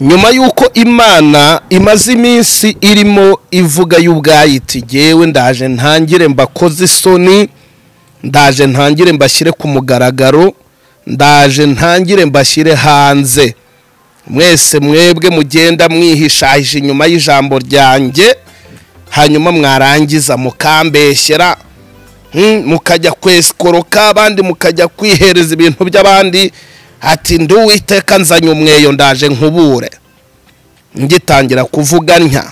nyuma y'uko imana imaze iminsi irimo ivuga y'ubwayo iti jyewe ndaje ntangire mbakoze isoni ndaje ntangire mbashyire ku mugaragaro ndaje ntangire mbashyire hanze. Mwese mwebwe mugenda mwihishahisha inyuma y'ijambo ryanjye hanyuma mwarangiza mukambeshyera. Hmm, mukajya kwesikoroka abandi mukajya kwihereza ibintu by'abandi ati ndi uwiteka nzanye umweyo ndaje nkubure. Ngitangira kuvuga ntya.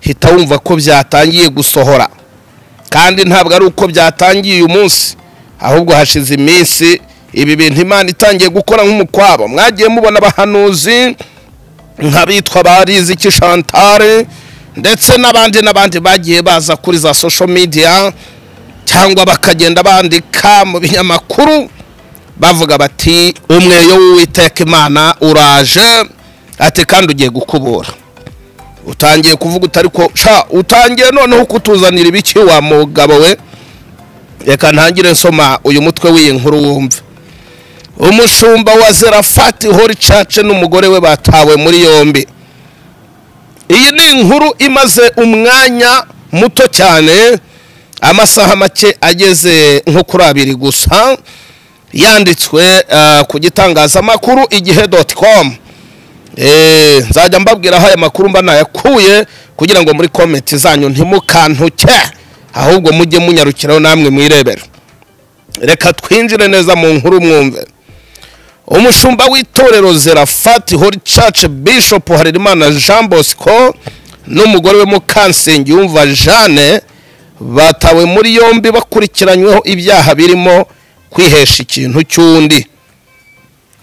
Hita wumva ko byatangiye gusohora. Kandi ntabwo ari uko byatangiye uyu munsi. Ahubwo hashize iminsi ibi bintu imana itangiye gukora nk'umukwabo. Mwagiye mubona abahanuzi nk'abitwa bariziki shantare ndetse n'abandi n'abandi bagiye baza kuri za social media cyangwa bakagenda bandika mu binyamakuru. Bavuga bati umweyo w'uwiteka imana uraje? Ati kandi ugiye gukubura. Utangiye kuvuga utari ko sha utangiye noneho kutuzanira ibiki wa mugabo we reka ntangire nsoma uyu mutwe w'iyi nkuru wumve. Umushumba wa zerafati hori cace n'umugore we batawe muri yombi. Iyi ni inkuru imaze umwanya muto cyane. Amasaha make ageze nko kuri abiri gusa. Yanditswe ku gitangazamakuru igihe doti komu nzajya mbabwira aho aya makuru mba nayakuye kugira ngo muri komenti zanyu ntimukantuke ahubwo mujye munyarukiraho namwe mwirebera reka twinjire neza mu nkuru mwumve. Umushumba w'itorero zerafati hori cace bishopu harerimana jean bosco n'umugore we mukansengi yumva jeanne batawe muri yombi bakurikiranyweho ibyaha birimo kwihesha ikintu cy'undi.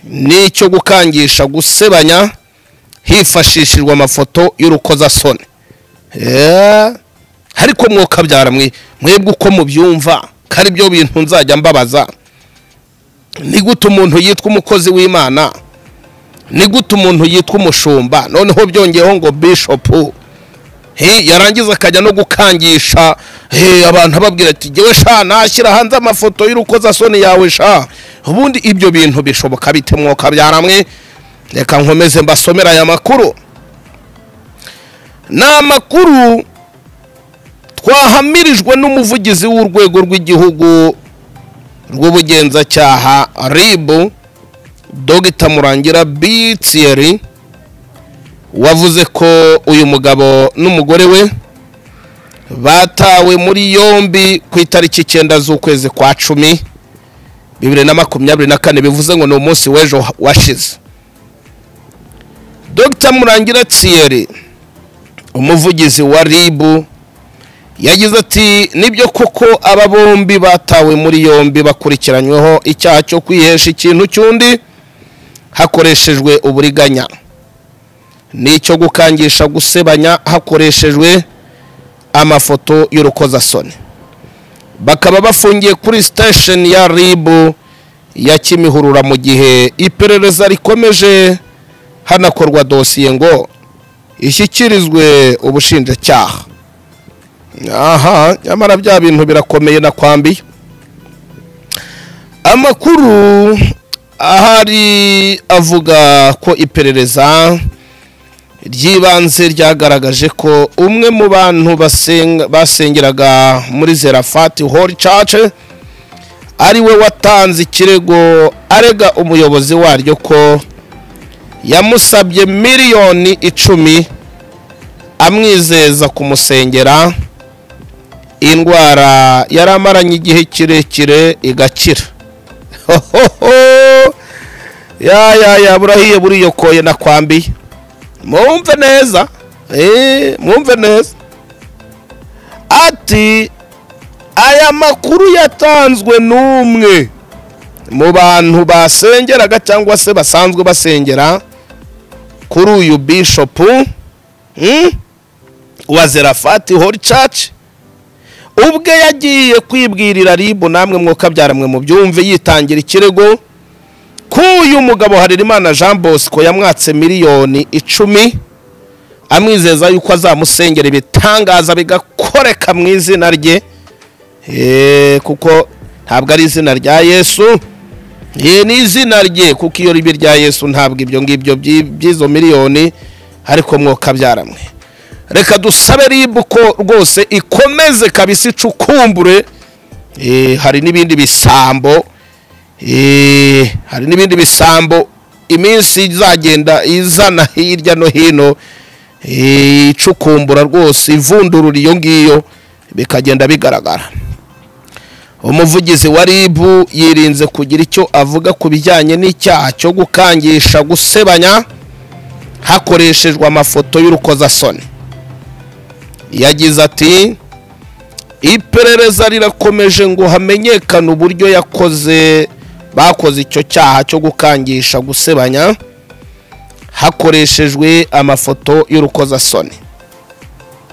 N'icyo gukangisha gusebanya hifashishijwe amafoto y'urukozasoni. Ariko mwokabyara mwebwe uko mubyumva ko ari byo bintu nzajya mbabaza. Ni gute umuntu yitwa umukozi w'imana? Ni gute umuntu yitwa umushumba? Noneho byongeyeho ngo bishopu yarangiza akajya no gukangisha. Abantu ababwira ati ngewe sha nashyira hanze amafoto y'urukozasoni yawe sha. Ubundi ibyo bintu bishoboka bite mwoka byaramwe? Reka nkomeze mbasomera aya makuru. Ni amakuru twahamirijwe n'umuvugizi w'urwego rw'igihugu rw'ubugenzacyaha ribu dogita murangira bitiyeri wavuze ko uyu mugabo n'umugore we batawe muri yombi ku itariki icyenda z'ukwezi kwa cumi bibiri na makumyabiri na kane bivuze ngo ni umunsi w'ejo washize. Dogita murangira tsiyeri umuvugizi wa ribu yagize ati ni byo koko aba bombi batawe muri yombi bakurikiranyweho icyaha cyo kwihesha ikintu cy'undi hakoreshejwe uburiganya. N'icyo gukangisha gusebanya hakoreshejwe amafoto y'urukozasoni. Bakaba bafungiye kuri sitesheni ya ribu ya kimihurura mu gihe iperereza rikomeje hanakorwa dosiye ngo ishyikirizwe ubushinjacyaha. Aha nyamara bya bintu birakomeye na kwambiye amakuru ahari avuga ko iperereza ry'ibanze ryagaragaje ko umwe mu bantu basengeraga muri zerafati hori cace ari we watanze ikirego arega umuyobozi waryo ko yamusabye miliyoni icumi amwizeza kumusengera indwara yari amaranye igihe kirekire igakira. Ya ya ya burahiye buriyokoye na kwambiye mwumve neza. Mwumve neza. Ati aya makuru yatanzwe n'umwe mu bantu basengeraga cyangwa se basanzwe basengera kuri uyu bishopu wa zerafati hori caci ubwe yagiye kwibwirira ribu namwe mwuka byaramwe mu byumve yitangira ikirego. K'uyu mugabo harerimana jean bosco yamwatse miliyoni icumi amwizeza yuko azamusengera ibitangaza bigakoreka mu izina rye. Kuko ntabwo ari izina rya yesu. Ye ni izina rye kuko iyo ribi rya yesu ntabwo ibyo ngibyo by'i- by'izo miliyoni ariko mwoka byaramwe. Reka dusabe ribu ko rwose ikomeze kabisa icukumbure. Eh, hari n'ibindi bisambo Eh, hari n'ibindi bisambo. Iminsi izagenda izana hirya no hino. Eh, icukumbura rwose ivundurura iyo ngiyo bikagenda bigaragara. Umuvugizi wa ribu yirinze kugira icyo avuga ku bijyanye n'icyaha cyo gukangisha gusebanya hakoreshejwe amafoto y'urukozasoni. Yagize ati iperereza rirakomeje ngo hamenyekane uburyo yakoze bakoze icyo cyaha cyo gukangisha gusebanya hakoreshejwe amafoto y'urukozasoni.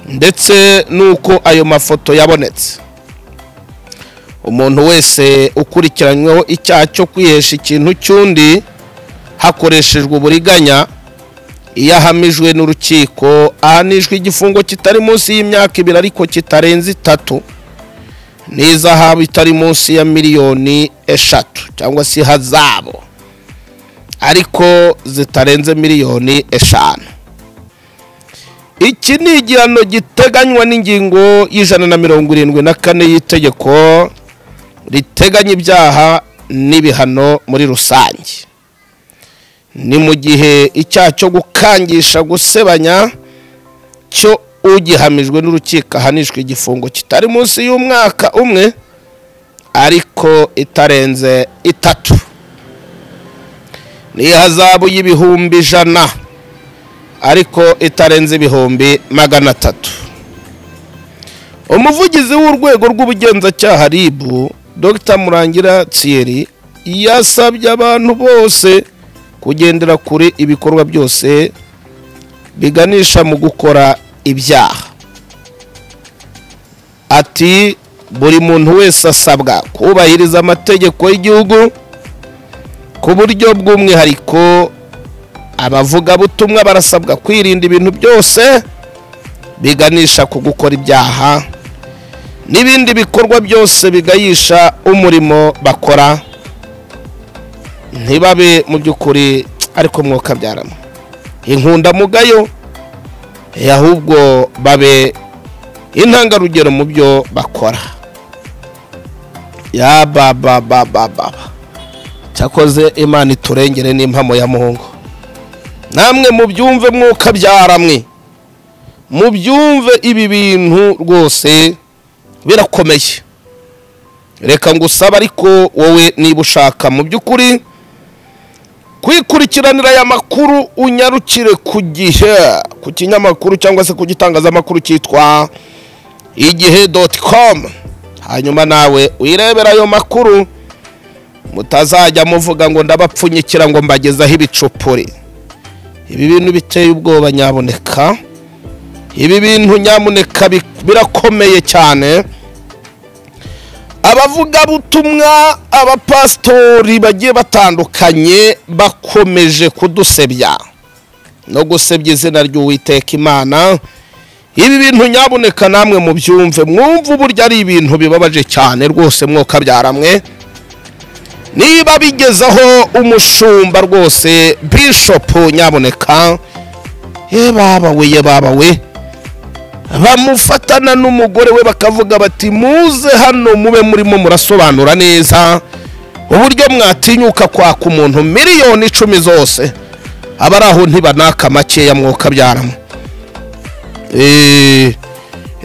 Ndetse n'uko ayo mafoto yabonetse. Umuntu wese ukurikiranyweho icyaha cyo kwihesha ikintu cy'undi hakoreshejwe uburiganya iyo ahamijwe n'urukiko ahanishwa igifungo kitari munsi y'imyaka ibiri ariko kitarenze itatu. N'izahabu itari munsi ya miliyoni eshatu cyangwa se ihazabu ariko zitarenze miliyoni eshanu. Iki ni igihano giteganywa n'ingingo y'ijana na mirongo irindwi na kane y'itegeko riteganya ibyaha n'ibihano muri rusange. Ni mu gihe icyaha cyo gukangisha gusebanya cyo ugihamijwe n'urukiko ahanishwa igifungo kitari munsi y'umwaka umwe ariko itarenze itatu. N'ihazabu y'ibihumbi ijana ariko itarenze ibihumbi magana atatu. Umuvugizi w'urwego rw'ubugenzacyaha ribu dr. Murangira thierry yasabye abantu bose kugendera kure ibikorwa byose biganisha mu gukora ibyaha. Ati buri muntu wese asabwa kubahiriza amategeko y'igihugu ku buryo bw'umwihariko abavugabutumwa barasabwa kwirinda ibintu byose biganisha ku gukora ibyaha n'ibindi bikorwa byose bigayisha umurimo bakora. Ntibabe mu by'ukuri ariko mwuka byaramo inkundamugayo ahubwo babe intangarugero mu byo bakora. Ya baba baba baba cyakoze imana iturengere n'impamo ya muhungu. Namwe mubyumve mwuka byaramwe. Mubyumve ibi bintu rwose birakomeye. Reka ngo usabe ariko wowe niba ushaka mu by'ukuri kwikurikiranira aya makuru unyarukire ku gihe ku kinyamakuru cyangwa se ku gitangazamakuru cyitwa igihe doti komu hanyuma nawe wirebera ayo makuru mutazajya muvuga ngo ndabapfunyikira ngo mbagezaho ibicupuri. Ibi bintu biteye ubwoba nyaboneka ibi bintu nyamuneka birakomeye cyane. Abavugabutumwa abapasitori bagiye batandukanye bakomeje kudusebya. No gusebya izina ry'uwiteka imana. Ibi bintu nyaboneka namwe mubyumve. Mwumve uburyo ari ibintu bibabaje cyane rwose mwuka byaramwe niba bigezaho umushumba rwose bishopu nyaboneka. Ye baba we ye baba we bamufatana n'umugore we bakavuga bati muze hano mube murimo murasobanura neza uburyo mwatinyuka kwaka umuntu miliyoni icumi zose. Aba ari aho ntibanaka makeya mwuka byaramo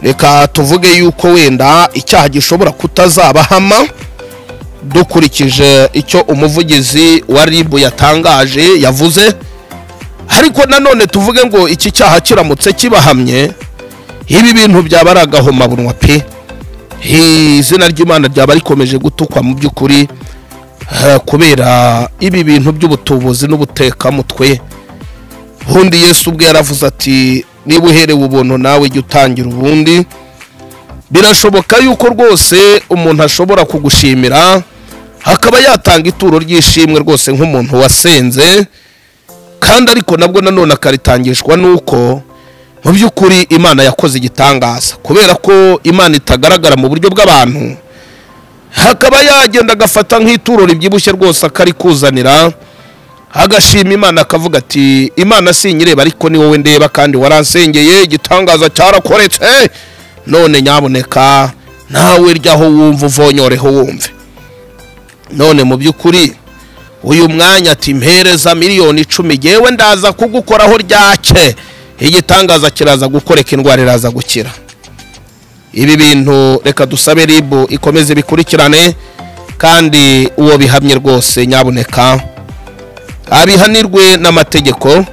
reka tuvuge yuko wenda icyaha gishobora kutazabahama. Dukurikije icyo umuvugizi wa ribu yatangaje yavuze. Ariko nanone tuvuge ngo iki cyaha kiramutse kibahamye. Ibi bintu byaba ari agahomamunwa pe. Izina ry'imana ryaba rikomeje gutukwa mu by'ukuri kubera ibi bintu by'ubutubuzi n'ubutekamutwe. Ubundi yesu ubwe yaravuze ati niba uherewe ubuntu nawe jya utangira ubundi. Birashoboka yuko rwose umuntu ashobora kugushimira akaba yatanga ituro ry'ishimwe rwose nk'umuntu wasenze kandi ariko nabwo nanone akaritangishwa n'uko mu by'ukuri imana yakoze igitangaza. Kubera ko imana itagaragara mu buryo bw'abantu hakaba yagenda agafata nk'ituro ribyibushye rwose akarikuzanira agashima imana akavuga ati imana sinyireba ariko ni wowe ndeba kandi waransengeye igitangaza cyarakoretse. None nyaboneka nawe ryaho wumva uvonyoreho wumve. None mu by'ukuri uyu mwanya ati mpereza miliyoni icumi yewe ndaza kugukoraho ryake. Igitangaza kiraza gukoreka indwara iraza gukira. Ibi bintu reka dusabe ribu ikomeze bikurikirane kandi uwo bihamye rwose nyaboneka abihanirwe n'amategeko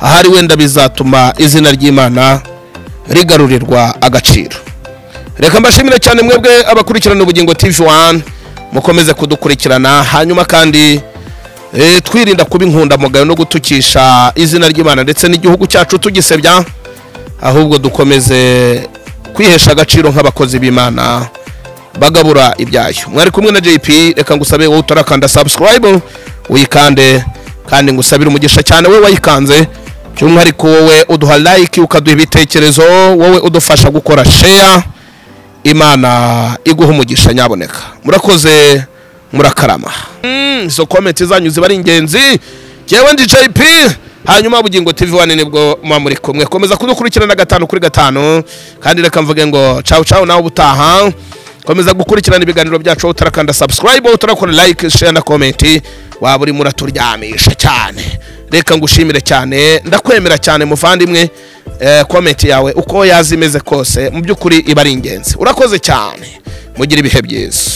ahari wenda bizatuma izina ry'imana rigarurirwa agaciro. Reka mbashimire cyane mwebwe abakurikirana ubugingo tv wani mukomeze kudukurikirana hanyuma kandi twirinda kuba inkundamugayo no gutukisha izina ry'imana ndetse n'igihugu cyacu tugisebya ahubwo dukomeze kwihesha agaciro nk'abakozi b'imana bagabura ibyayo. Mwari kumwe na jp reka ngusabe wowe utarakanda subscribe uyikande kandi ngusabire umugisha cyane wowe wayikanze by'umwihariko wowe uduha like ukaduha ibitekerezo wowe udufasha gukora share imana iguha umugisha nyaboneka. Murakoze. Murakarama. Mm, izo komenti zanyu ziba ari ingenzi. Yewe ndi jp hanyuma bugingo tv wane ni bwo muba muri kumwe komeza kudukurikirana gatanu kuri gatanu. Kandi reka mvuge ngo cawu cawu nawe ubutaha. Komeza gukurikirana ibiganiro byacu utarakanda subscribe utarakora like share na comment. Waba urimo uraturyamisha cyane. Reka ngushimire cyane. Ndakwemera cyane muvandimwe. Eh, comment yawe uko yaza imeze kose mu by'ukuri iba ari ingenzi. Urakoze cyane. Mugire ibihe byiza.